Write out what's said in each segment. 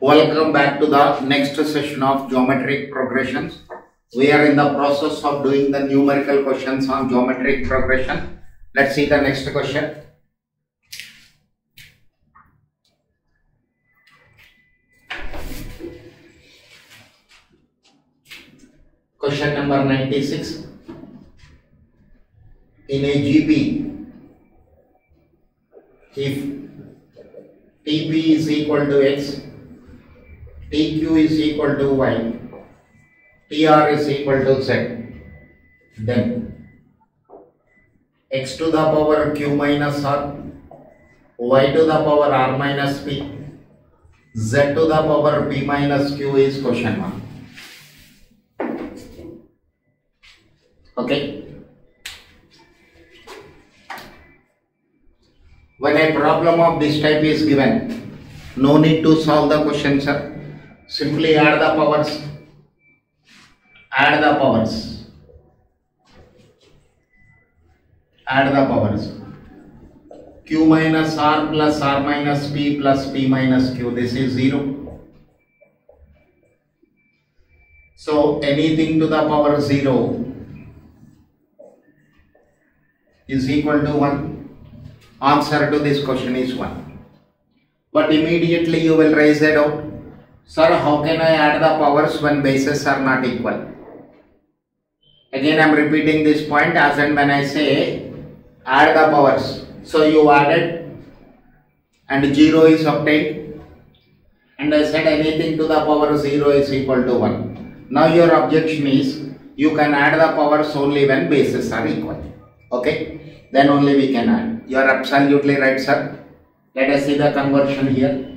Welcome back to the next session of geometric progressions. We are in the process of doing the numerical questions on geometric progression. Let's see the next question. Question number 96. In a GB, if TP is equal to X, TQ is equal to Y, TR is equal to Z, then x to the power q minus r, y to the power r minus p, z to the power p minus q is question mark. Okay. When a problem of this type is given, no need to solve the question, sir simply add the powers add the powers add the powers q minus r plus r minus p plus p minus q this is 0 so anything to the power 0 is equal to 1 answer to this question is 1 but immediately you will raise a doubt Sir, how can I add the powers when bases are not equal? Again, I am repeating this point as and when I say add the powers. So you added and 0 is obtained and I said anything to the power 0 is equal to 1. Now your objection is you can add the powers only when bases are equal. Okay, then only we can add. You are absolutely right sir. Let us see the conversion here.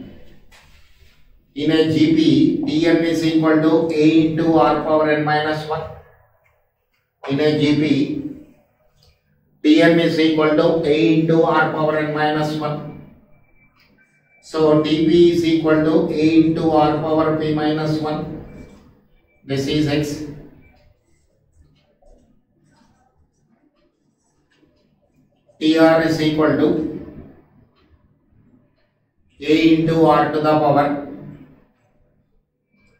In a GP, Tm is equal to A into R power n minus 1. In a GP, Tm is equal to A into R power n minus 1. So Tp is equal to A into R power p minus 1. This is x. Tr is equal to A into R to the power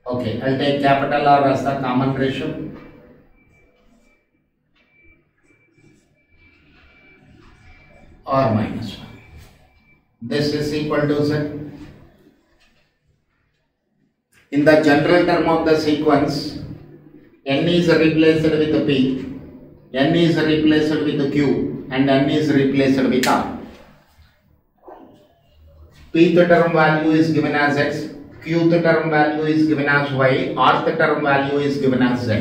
Okay, I'll take capital R as the common ratio. or minus 1. This is equal to Z. In the general term of the sequence, N is replaced with P, N is replaced with Q and N is replaced with R. Pth term value is given as X, q the term value is given as y, r the term value is given as z.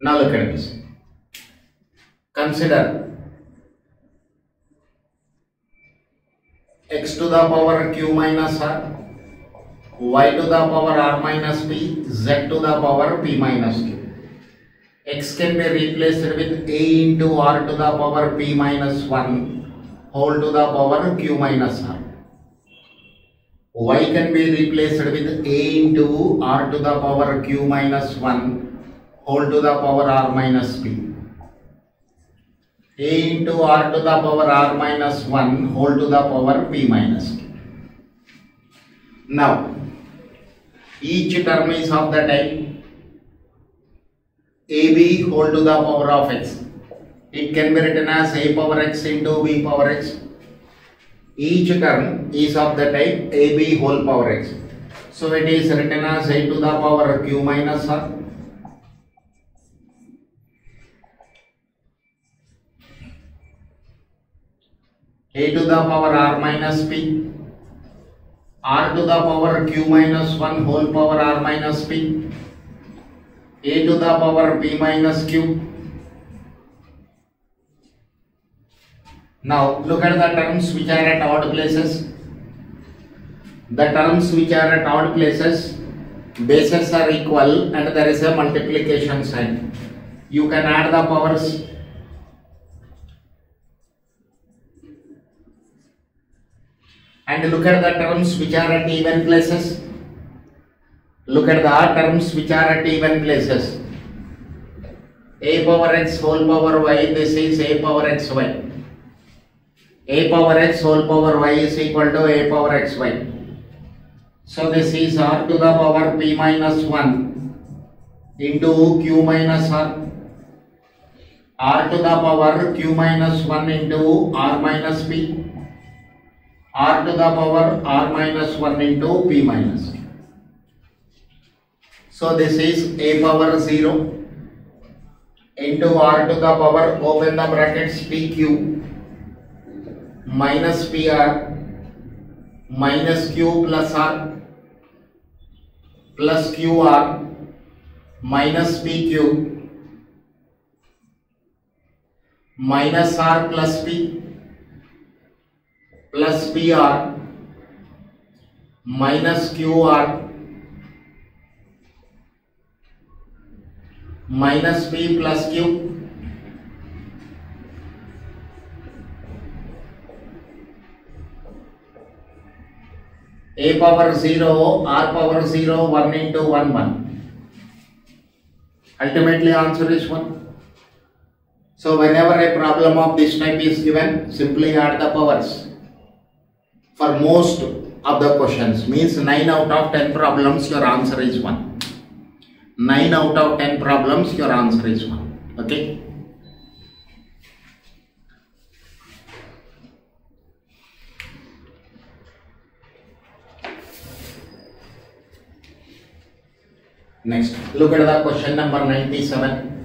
Now look at this. Consider x to the power q minus r, y to the power r minus p, z to the power p minus q. x can be replaced with a into r to the power p minus 1 whole to the power q minus r y can be replaced with a into r to the power q minus 1 whole to the power r minus p. a into r to the power r minus 1 whole to the power p minus q. Now, each term is of the type ab whole to the power of x. It can be written as a power x into b power x each term is of the type ab whole power x. So it is written as a to the power q minus r. a to the power r minus p r to the power q minus 1 whole power r minus p a to the power p minus q Now look at the terms which are at odd places. The terms which are at odd places, bases are equal and there is a multiplication sign. You can add the powers. And look at the terms which are at even places. Look at the terms which are at even places. a power x whole power y, this is a power x y a power x whole power y is equal to a power xy. So this is r to the power p minus 1 into q minus r. r to the power q minus 1 into r minus p. r to the power r minus 1 into p minus. So this is a power 0 into r to the power open the brackets pq minus P R minus Q plus R plus Q R minus P Q minus R plus P plus P R minus Q R minus P plus Q a power 0, r power 0, 1 into 1, 1. Ultimately answer is 1. So whenever a problem of this type is given, simply add the powers. For most of the questions, means 9 out of 10 problems your answer is 1. 9 out of 10 problems your answer is 1. Okay. Next, look at the question number 97.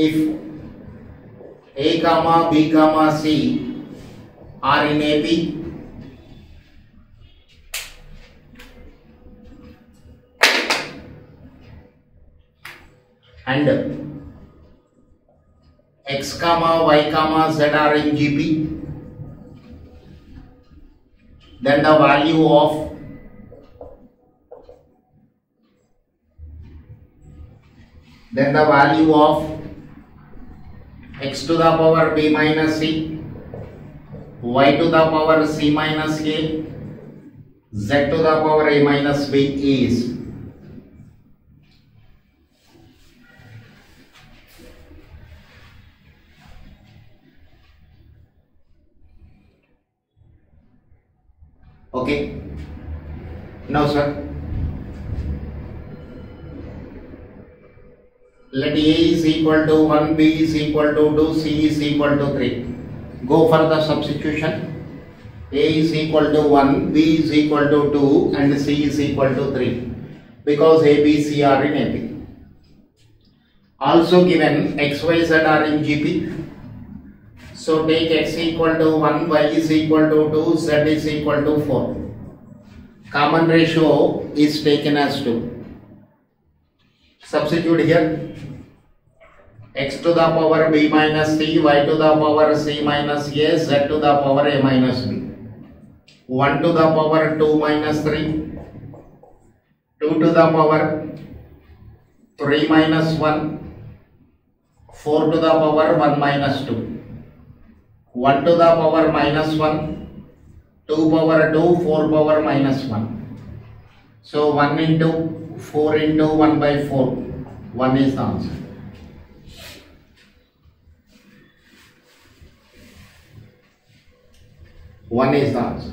if A comma B comma C are in AB and X comma Y comma Z are in GB then the value of then the value of x to the power b minus c, y to the power c minus k, z to the power a minus b is okay now sir let A is equal to 1, B is equal to 2, C is equal to 3. Go for the substitution. A is equal to 1, B is equal to 2 and C is equal to 3 because A, B, C are in AP. Also given X, Y, Z are in GP. So take X equal to 1, Y is equal to 2, Z is equal to 4. Common ratio is taken as 2. Substitute here x to the power b minus c, y to the power c minus a, z to the power a minus b. 1 to the power 2 minus 3, 2 to the power 3 minus 1, 4 to the power 1 minus 2, 1 to the power minus 1, 2 power 2, 4 power minus 1. So 1 into 4 into 1 by 4, 1 is the answer. 1 is the answer.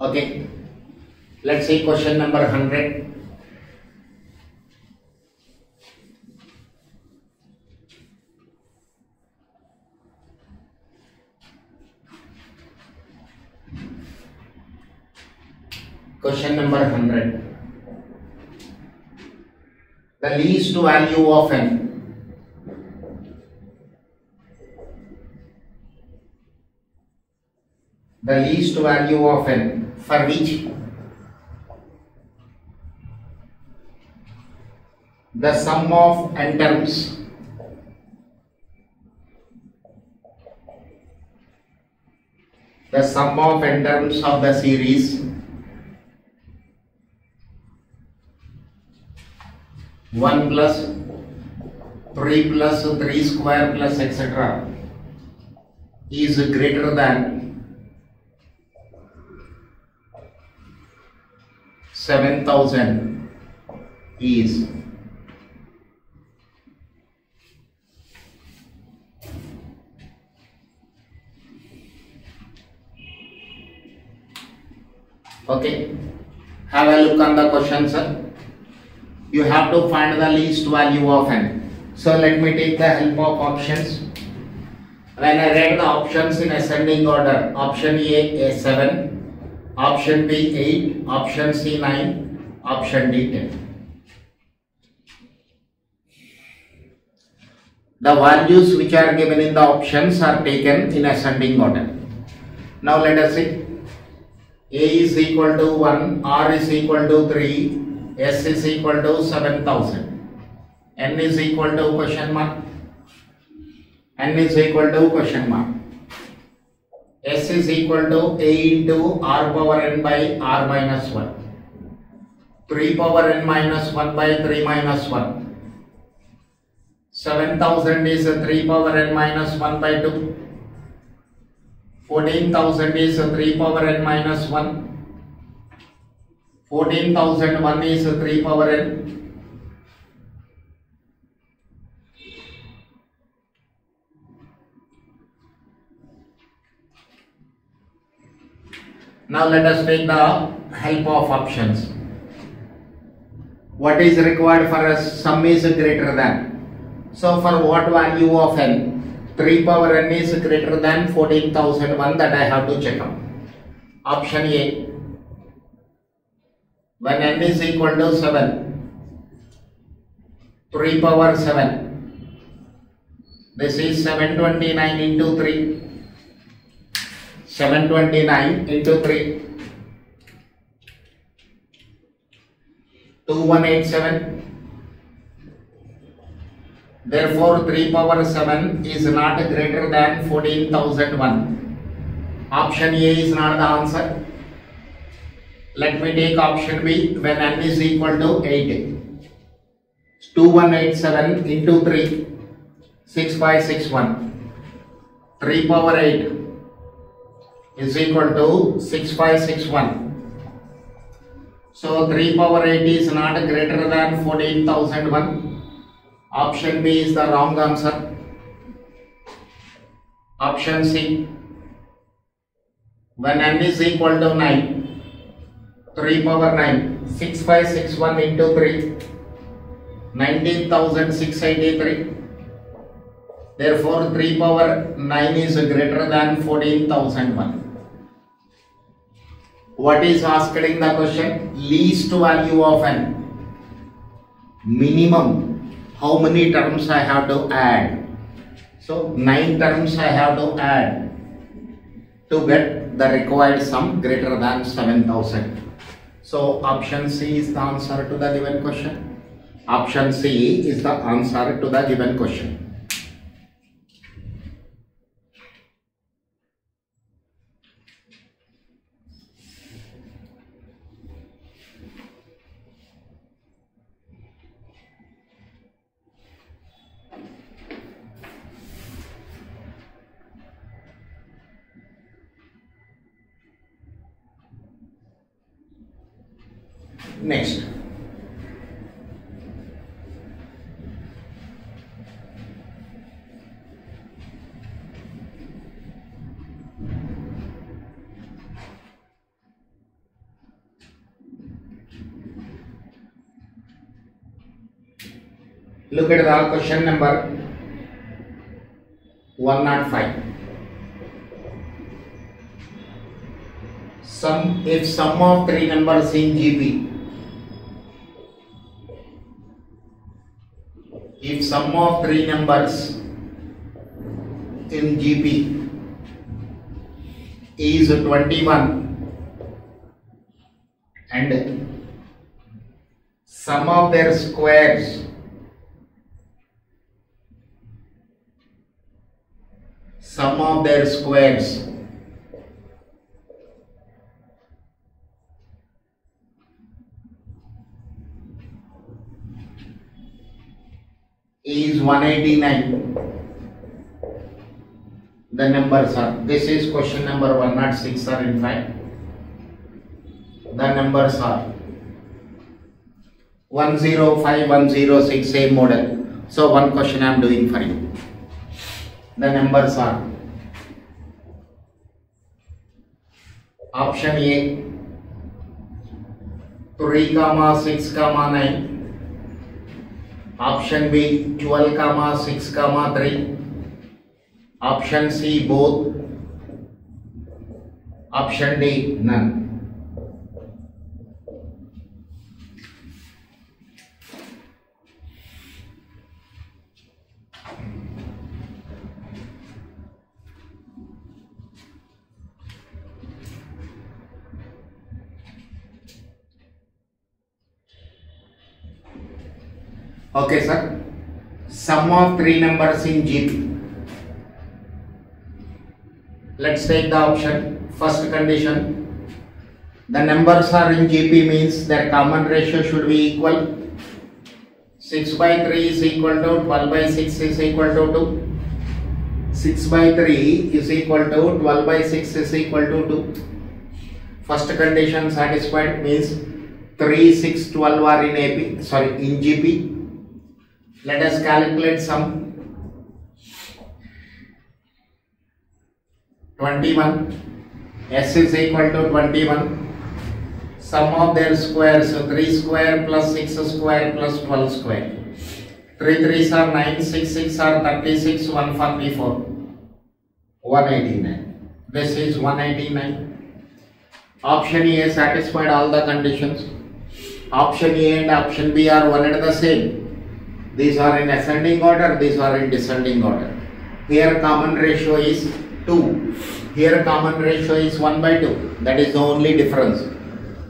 Okay, let's see question number 100. Question number 100 the least value of n. The least value of n for which the sum of n terms the sum of n terms of the series 1 plus 3 plus 3 square plus etc is greater than 7000 is okay have a look on the question sir you have to find the least value of n. So let me take the help of options. When I read the options in ascending order, option A, A7, option B, 8, option C, 9, option D, 10. The values which are given in the options are taken in ascending order. Now let us see. A is equal to 1, R is equal to 3, S is equal to 7000. N is equal to question mark. N is equal to question mark. S is equal to A into R power N by R minus 1. 3 power N minus 1 by 3 minus 1. 7000 is 3 power N minus 1 by 2. 14000 is 3 power N minus 1. 14000 1 is 3 power n. Now let us take the help of options. What is required for us? Sum is greater than. So for what value of n? 3 power n is greater than 14001 that I have to check out. Option A when n is equal to 7, 3 power 7. This is 729 into 3. 729 into 3. 2187. Therefore, 3 power 7 is not greater than 14001. Option A is not the answer. Let me take option B when n is equal to 8. 2187 into 3, 6561. 3 power 8 is equal to 6561. So 3 power 8 is not greater than 14001. Option B is the wrong answer. Option C. When n is equal to 9, 3 power 9 6561 into 3 19683 therefore 3 power 9 is greater than 14001 what is asked in the question least value of n minimum how many terms i have to add so 9 terms i have to add to get the required sum greater than 7000 so option C is the answer to the given question. Option C is the answer to the given question. Next look at the question number 105 some if sum of three numbers in gb if sum of three numbers in GP is 21 and sum of their squares sum of their squares is 189 the numbers are this is question number 106 are in fact the numbers are 105 106 same model so one question i am doing for you the numbers are option a 3 comma 6 comma 9 option B twelve का comma six का comma three option C both option D none Okay, sir. Sum of three numbers in G. Let's take the option. First condition. The numbers are in GP means their common ratio should be equal. 6 by 3 is equal to 12 by 6 is equal to 2. 6 by 3 is equal to 12 by 6 is equal to 2. First condition satisfied means 3, 6, 12 are in AP, sorry, in GP let us calculate some 21 s is equal to 21 sum of their squares so 3 square plus 6 square plus 12 square 3 3s are 9 6 6 are 36 144 189 this is 189 option a satisfied all the conditions option a and option b are one and the same these are in ascending order, these are in descending order. Here common ratio is 2. Here common ratio is 1 by 2. That is the only difference.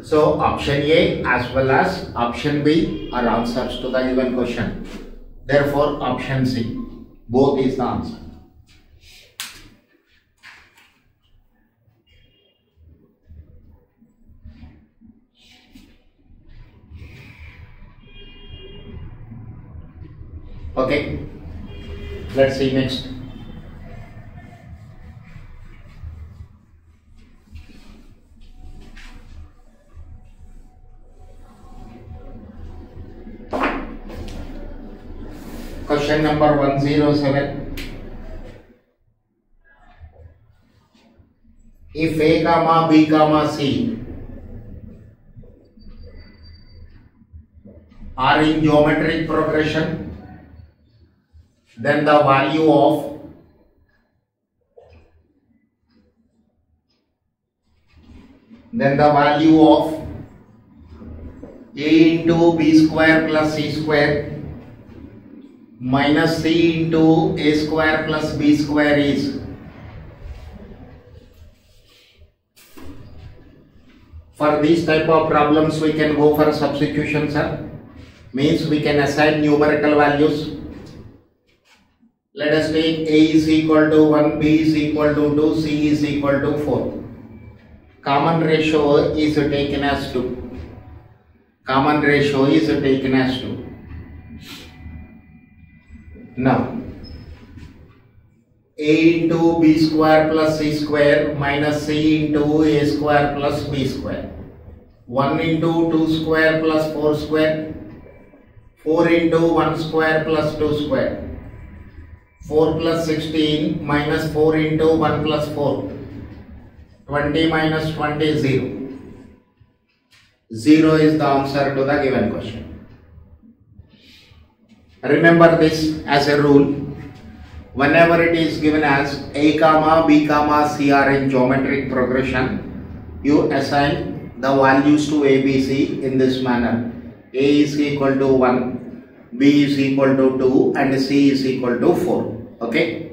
So option A as well as option B are answers to the given question. Therefore option C. Both is the answer. Okay, let's see next. Question number 107. If A comma B comma C are in geometric progression then the value of then the value of a into b square plus c square minus c into a square plus b square is for these type of problems we can go for substitution sir means we can assign numerical values let us take A is equal to 1, B is equal to 2, C is equal to 4. Common ratio is taken as 2. Common ratio is taken as 2. Now, A into B square plus C square minus C into A square plus B square. 1 into 2 square plus 4 square. 4 into 1 square plus 2 square. 4 plus 16 minus 4 into 1 plus 4. 20 minus 20 is 0. 0 is the answer to the given question. Remember this as a rule. Whenever it is given as A comma B comma C are in geometric progression, you assign the values to A, B, C in this manner. A is equal to 1, B is equal to 2 and C is equal to 4. Okay.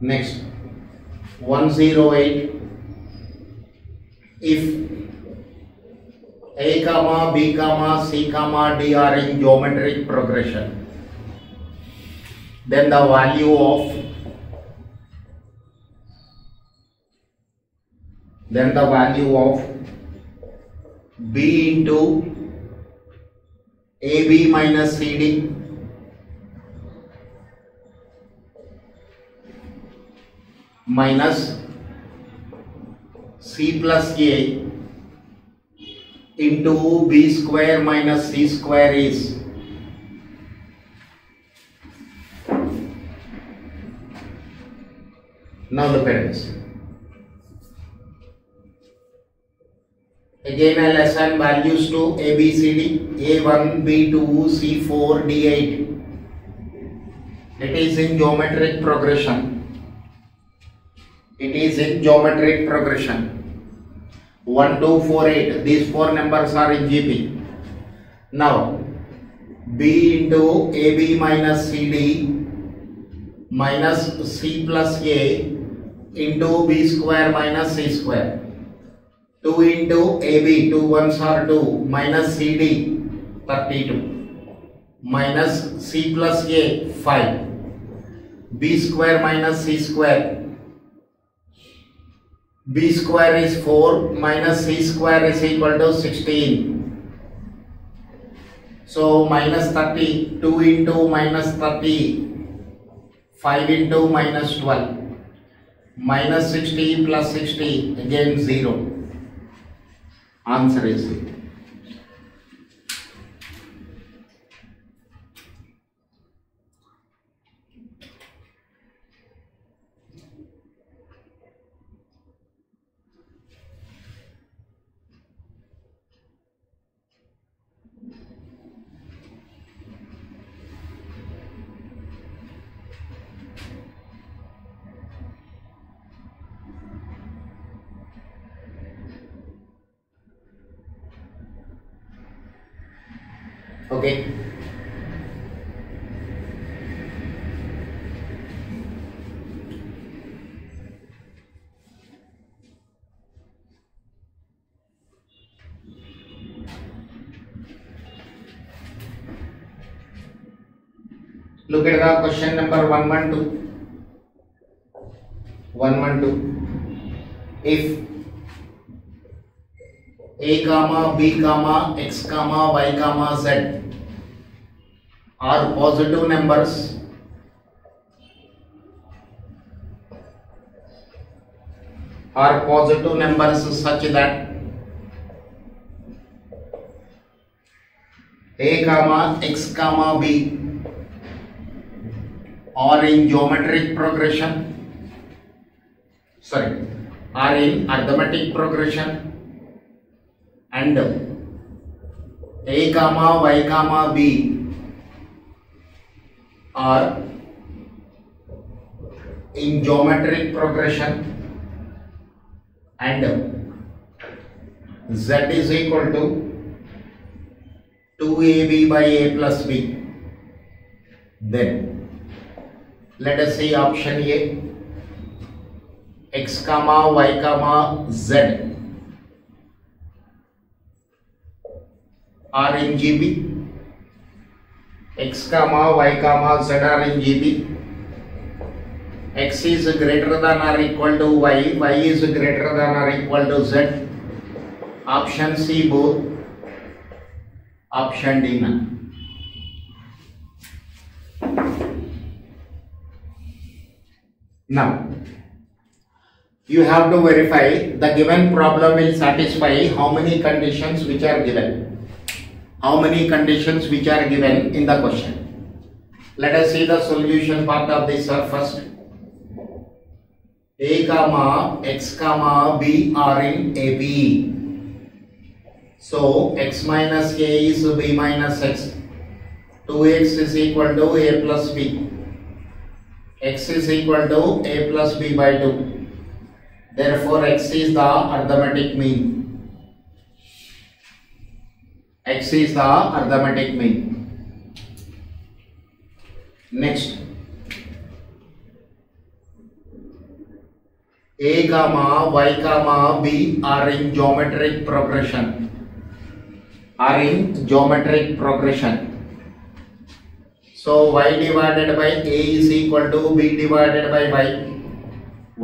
Next. 108 if a comma b comma c comma d are in geometric progression then the value of then the value of b into ab minus cd minus c plus a into b square minus c square is now the parents. Again I'll assign values to A, B, C, D, A1, B2, C4, D8. That is in geometric progression. It is in geometric progression. 1, 2, 4, 8. These four numbers are in GP. Now, B into AB minus CD minus C plus A into B square minus C square. 2 into AB, 2 ones are 2, minus CD, 32, minus C plus A, 5, B square minus C square, b square is 4 minus c square is equal to 16. So minus 30, 2 into minus 30, 5 into minus 12, minus 60 plus 60, again 0. Answer is 0. Question number one one two one one two if A comma B comma X comma Y comma Z are positive numbers are positive numbers such that A comma X comma B or in geometric progression, sorry, are in arithmetic progression and a comma y comma b are in geometric progression and z is equal to 2ab by a plus b then let us C option ये X comma Y comma Z are in G B X comma Y comma Z are in G B x is greater than or equal to y, y is greater than or equal to z. Option C both, option D none. Now, you have to verify the given problem will satisfy how many conditions which are given. How many conditions which are given in the question. Let us see the solution part of this first. A comma x comma b are in a b. So x minus k is b minus x. 2x is equal to a plus b. x is equal to a plus b by 2 therefore x is the arithmetic mean x is the arithmetic mean next a comma y comma b are in geometric progression are in geometric progression So y divided by a is equal to b divided by y.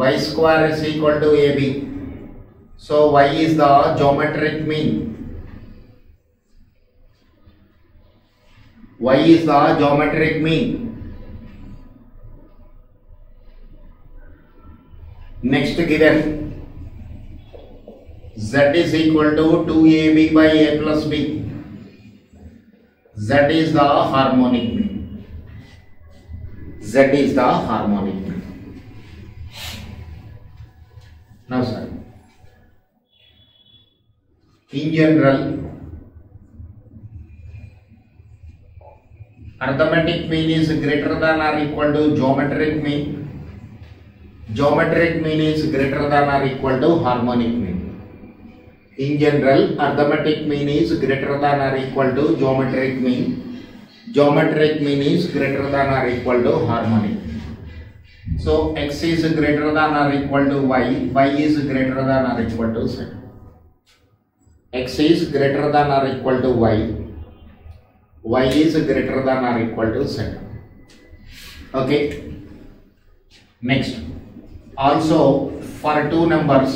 y square is equal to ab. So y is the geometric mean. y is the geometric mean. Next given z is equal to 2ab by a plus b. z is the harmonic mean. Z is the harmonic. Now, sir, in general, arithmetic mean is greater than or equal to geometric mean. Geometric mean is greater than or equal to harmonic mean. In general, arithmetic mean is greater than or equal to geometric mean. geometric mean is greater than or equal to harmonic. So x is greater than or equal to y, y is greater than or equal to z. x is greater than or equal to y, y is greater than or equal to z. Okay. Next. Also for two numbers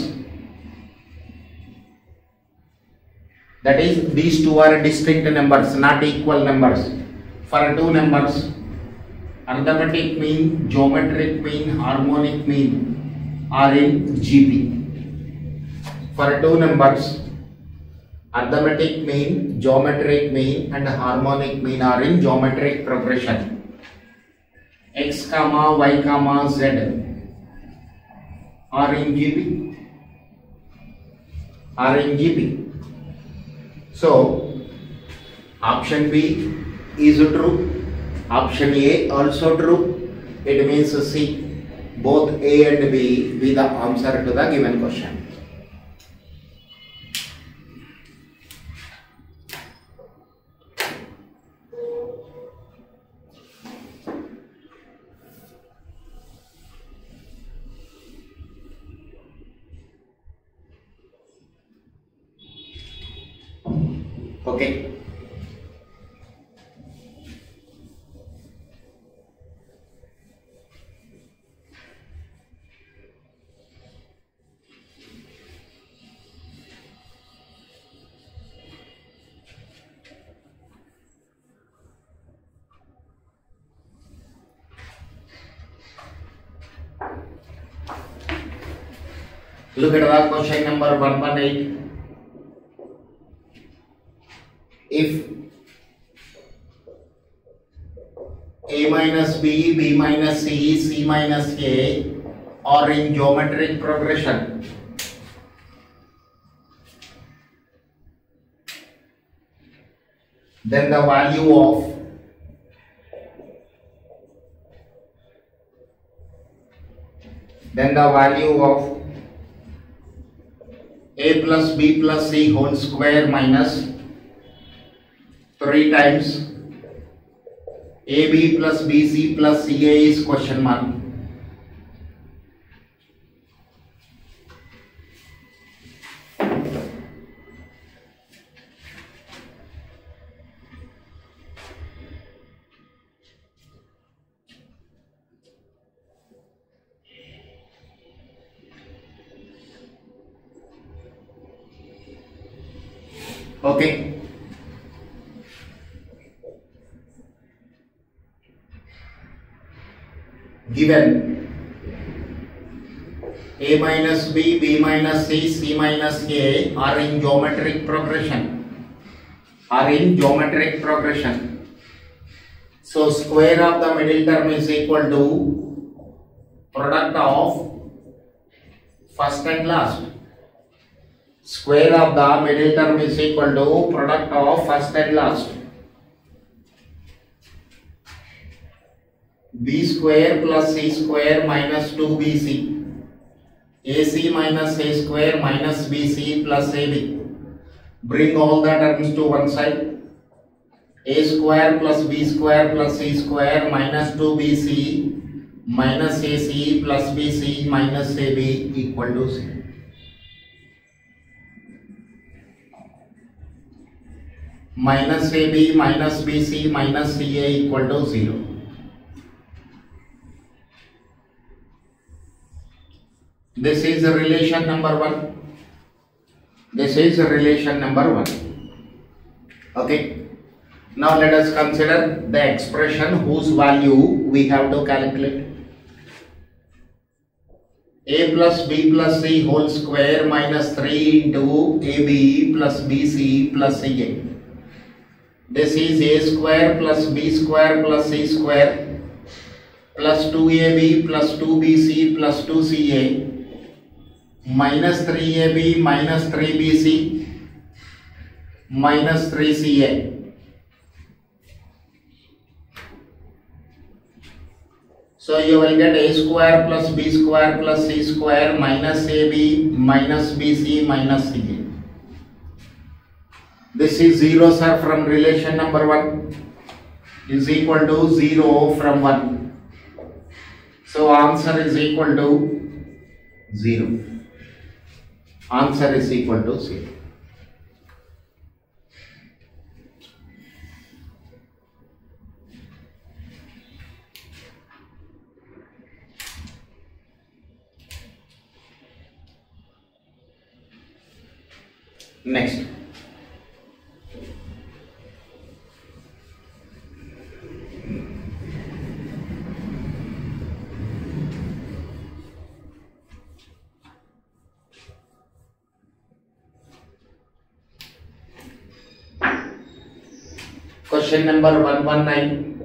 that is these two are distinct numbers not equal numbers for two numbers arithmetic mean, geometric mean, harmonic mean are in GP. For two numbers arithmetic mean, geometric mean and harmonic mean are in geometric progression. x, comma, y, comma, z are in gp Are in gp So option B is true. Option A also true. It means C. Both A and B be the answer to the given question. Okay. तो बेटा question number one one eight if A minus B B minus C C minus A और in geometric progression then the value of then the value of A plus B plus C whole square minus three times A B plus B C plus C A is question mark Okay. Given A minus B, B minus C, C minus A are in geometric progression. So square of the middle term is equal to product of first and last. square of the middle term is equal to product of first and last. b square plus c square minus 2bc ac minus a square minus bc plus ab bring all the terms to one side a square plus b square plus c square minus 2bc minus ac plus bc minus ab equal to 0 minus AB minus BC minus CA equal to 0. This is relation number 1. This is relation number 1. Okay. Now let us consider the expression whose value we have to calculate. A plus B plus C whole square minus 3 into AB plus BC plus CA. This is a square plus b square plus c square plus 2ab plus 2bc plus 2ca minus 3ab minus 3bc minus 3ca. So you will get a square plus b square plus c square minus ab minus bc minus ca. This is 0 sir from relation number 1 is equal to 0 from 1. So answer is equal to 0. Answer is equal to 0. Next. Question number 119.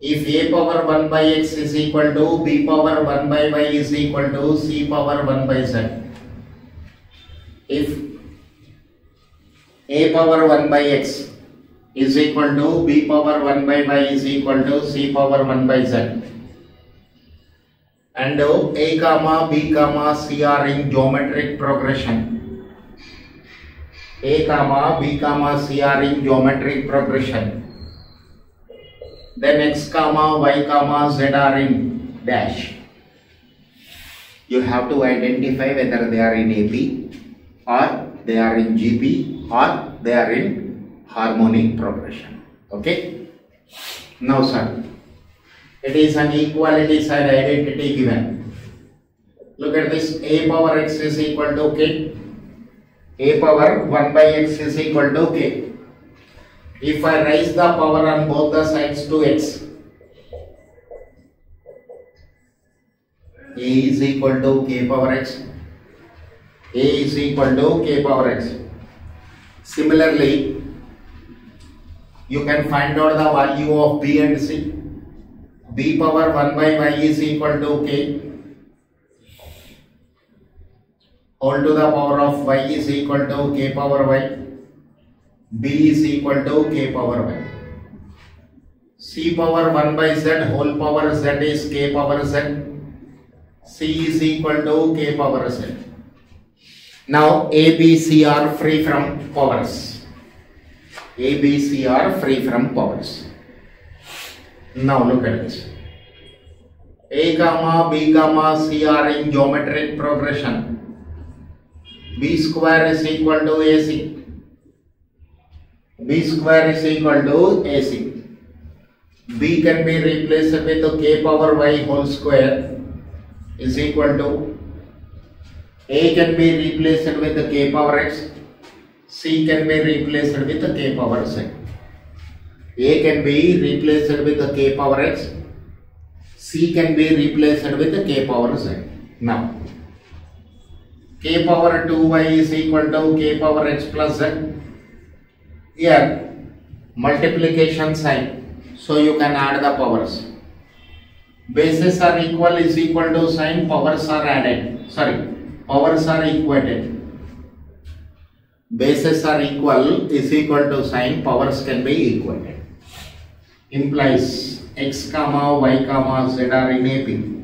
If a power 1 by x is equal to b power 1 by y is equal to c power 1 by z. If a power 1 by x is equal to b power 1 by y is equal to c power 1 by z. And a comma b comma c are in geometric progression. A comma, B comma, C are in geometric progression. Then X comma, Y comma, Z are in dash. You have to identify whether they are in AP or they are in GP or they are in harmonic progression. Okay. Now sir, it is an equality side identity given. Look at this A power X is equal to K a power 1 by x is equal to k. If I raise the power on both the sides to x, a is equal to k power x, a is equal to k power x. Similarly, you can find out the value of b and c. b power 1 by y is equal to k all to the power of y is equal to k power y, b is equal to k power y. c power 1 by z whole power z is k power z, c is equal to k power z. Now a, b, c are free from powers. a, b, c are free from powers. Now look at this. a, comma, b, comma, c are in geometric progression. b square is equal to ac b square is equal to AC. B can be replaced with k power y whole square is equal to A can be replaced with k power x. C can be replaced with k power z. A can be replaced with k power x. C can be replaced with k power z. Now, k power 2y is equal to k power x plus z. Here multiplication sign. So you can add the powers. Bases are equal is equal to sign. Powers are added. Sorry. Powers are equated. Bases are equal is equal to sign. Powers can be equated. Implies x comma y comma z are in AP.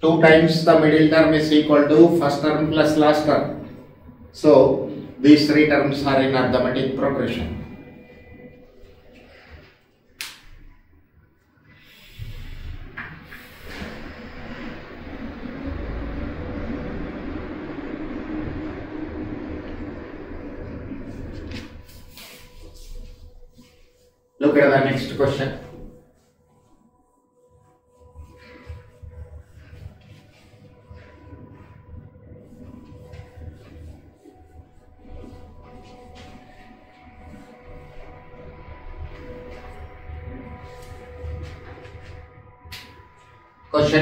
2 times the middle term is equal to first term plus last term. So, these three terms are in arithmetic progression. Look at the next question.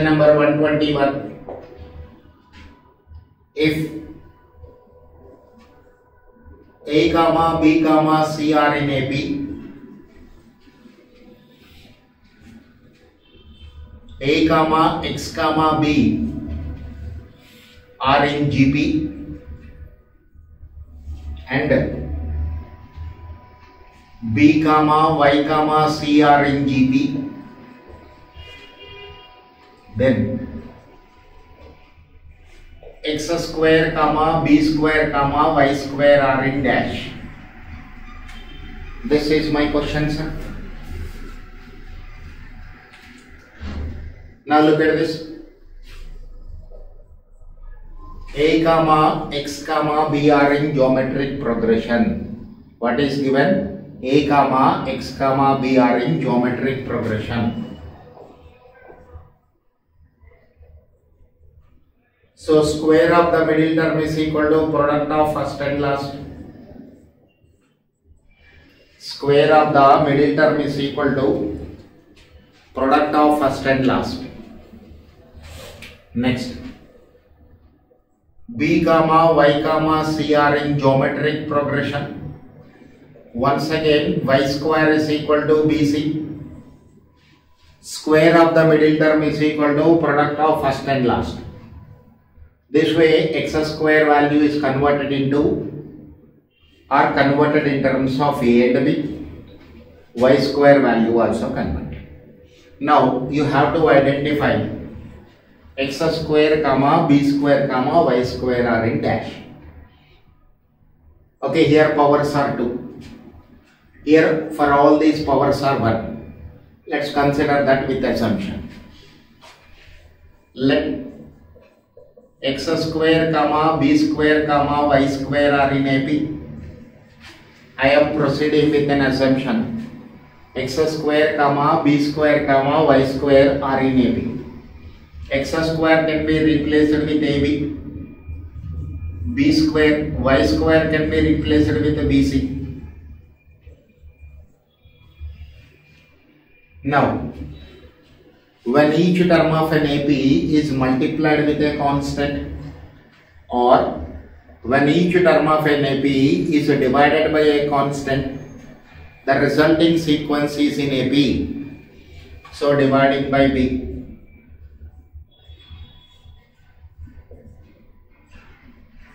Number 121. If A comma B comma C are in A comma X comma B are in GP and B comma Y comma C are in GP then x square comma b square comma y square are in dash. This is my question, sir. Now look at this. A comma x comma b are in geometric progression. What is given? A comma x comma b are in geometric progression. So square of the middle term is equal to product of first and last. Square of the middle term is equal to product of first and last. Next. B comma Y comma C are in geometric progression. Once again Y square is equal to BC. Square of the middle term is equal to product of first and last. This way x square value is converted into are converted in terms of a and b. y square value also converted. Now you have to identify x square comma b square comma y square are in dash. Okay here powers are 2. Here for all these powers are 1. Let's consider that with assumption. Let X square comma b square comma y square are in AB. I am proceeding with an assumption. x square comma b square comma y square are in AB. x square can be replaced with AB. b square y square can be replaced with BC. Now when each term of an APE is multiplied with a constant or when each term of an APE is divided by a constant, the resulting sequence is in APE. So dividing by B.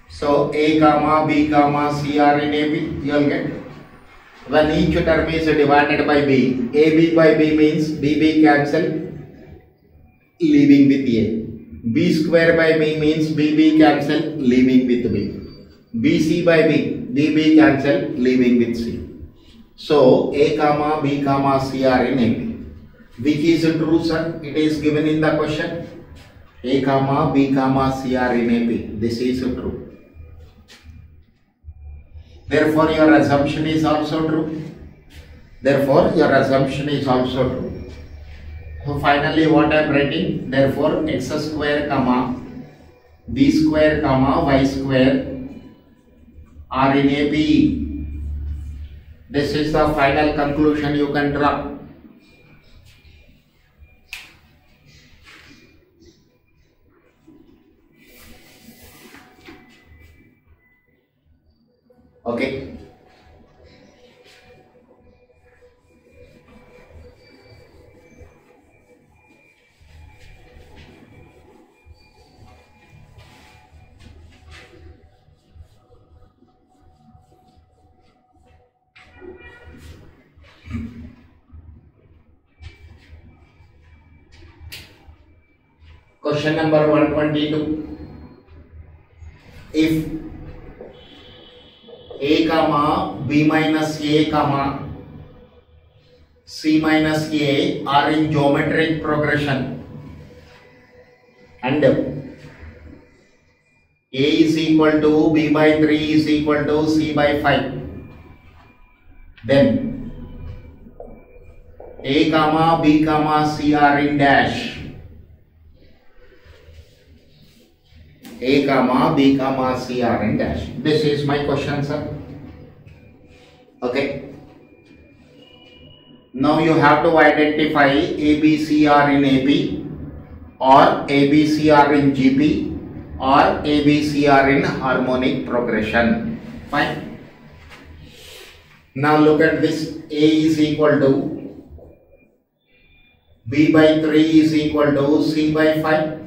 So A comma B comma C are in AB, you will get. When each term is divided by B, AB by B means BB cancel, leaving with A B square by B means B B cancel leaving with B B C by B B B cancel leaving with C so a comma b comma c are in negative which is true sir it is given in the question a comma b comma c are in negative this is true therefore your assumption is also true therefore your assumption is also true So finally what I am writing therefore x square comma b square comma y square are in a b. This is the final conclusion you can draw. Okay. D2 if A comma B minus A comma C minus A are in geometric progression and A is equal to B by 3 is equal to C by 5 then a comma b comma c are in dash A comma B comma C R and dash. This is my question, sir. Okay. Now you have to identify ABCR in AB or ABCR in GP or ABCR in harmonic progression. Fine. Now look at this A is equal to B by 3 is equal to C by 5.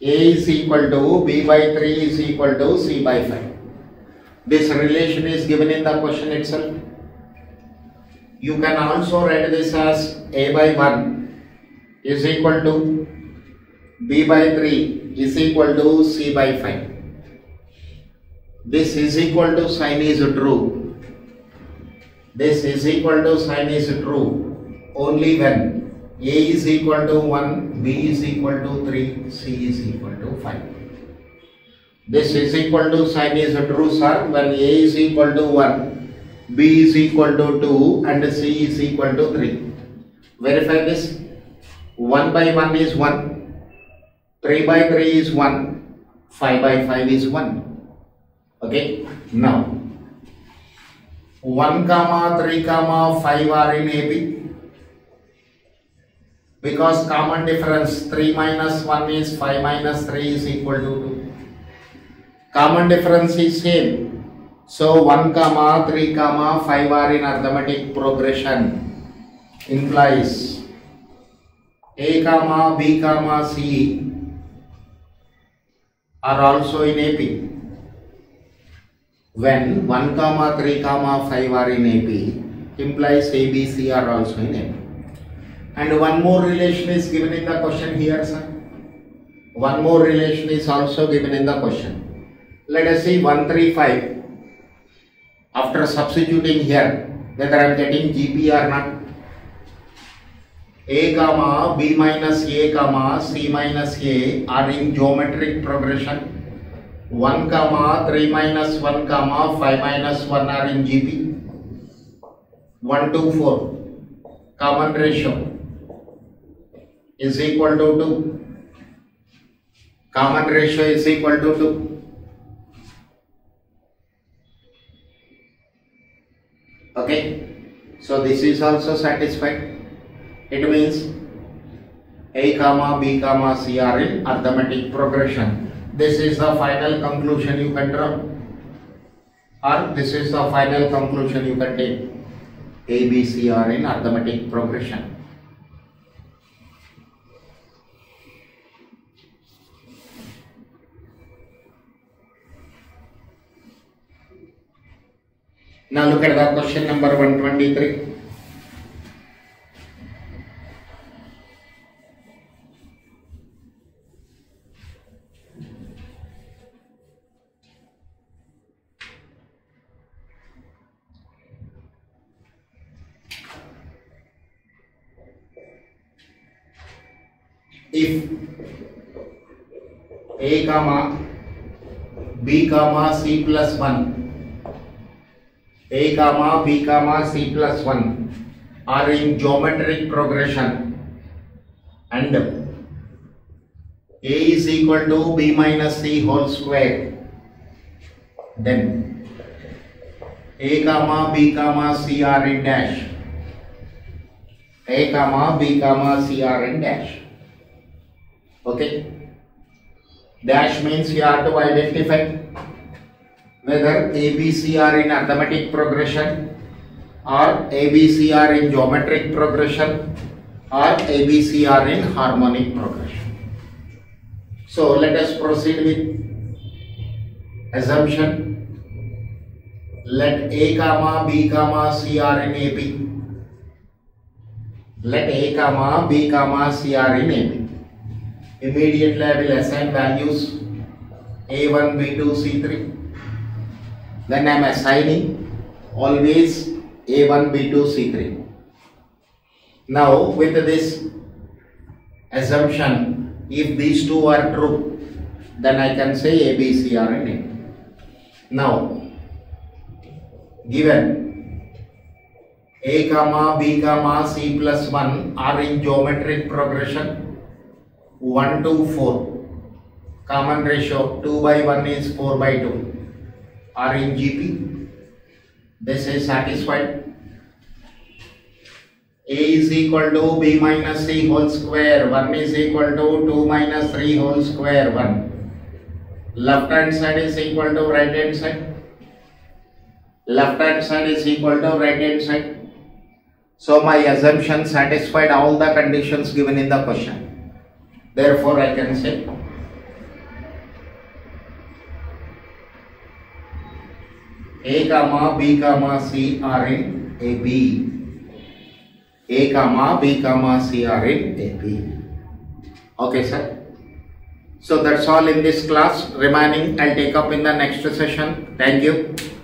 A is equal to B by 3 is equal to C by 5. This relation is given in the question itself. You can also write this as A by 1 is equal to B by 3 is equal to C by 5. This is equal to sign is true. This is equal to sign is true only when a is equal to 1, B is equal to 3, C is equal to 5. This is equal to sign is a true sum when A is equal to 1, B is equal to 2 and C is equal to 3. Verify this. 1 by 1 is 1, 3 by 3 is 1, 5 by 5 is 1. Okay. Now, 1 comma 3 comma 5 are in AB because common difference 3 minus 1 means 5 minus 3 is equal to 2 common difference is same so 1 comma 3 comma 5 are in arithmetic progression implies a comma b comma c are also in AP when 1 comma 3 comma 5 are in AP implies ABC are also in AP and one more relation is given in the question here sir one more relation is also given in the question let us see 1 135 after substituting here whether i am getting gp or not a comma b minus a comma c minus a are in geometric progression 1 comma 3 minus 1 comma 5 minus 1 are in gp 1 2 4 common ratio is equal to 2. Common ratio is equal to 2. Okay. So this is also satisfied. It means A comma B comma C are in arithmetic progression. This is the final conclusion you can draw. Or this is the final conclusion you can take. A, B, C are in arithmetic progression. Now look at the question number 123. If A comma B comma C plus one A comma, B comma, C plus 1 are in geometric progression and A is equal to B minus C whole square then A comma, B comma, C are in dash A comma, B comma, C are in dash okay dash means you have to identify whether ABC are in arithmetic progression or ABC are in geometric progression or ABC are in harmonic progression. So let us proceed with assumption. Let A comma B comma C are in AB. Let A comma B comma C are in AB. Immediately I will assign values A1, B2, C3. Then I am assigning always A1, B2, C3. Now with this assumption if these two are true then I can say A, B, C are in it. Now given A, comma B, comma C plus 1 are in geometric progression 1 to 4 common ratio 2 by 1 is 4 by 2 RNGP. This is satisfied. A is equal to B minus C whole square. 1 is equal to 2 minus 3 whole square. 1. Left hand side is equal to right hand side. Left hand side is equal to right hand side. So my assumption satisfied all the conditions given in the question. Therefore I can say A comma B comma C are in A B. A comma B comma C are in A B. Okay, sir. So that's all in this class. Remaining, I'll take up in the next session. Thank you.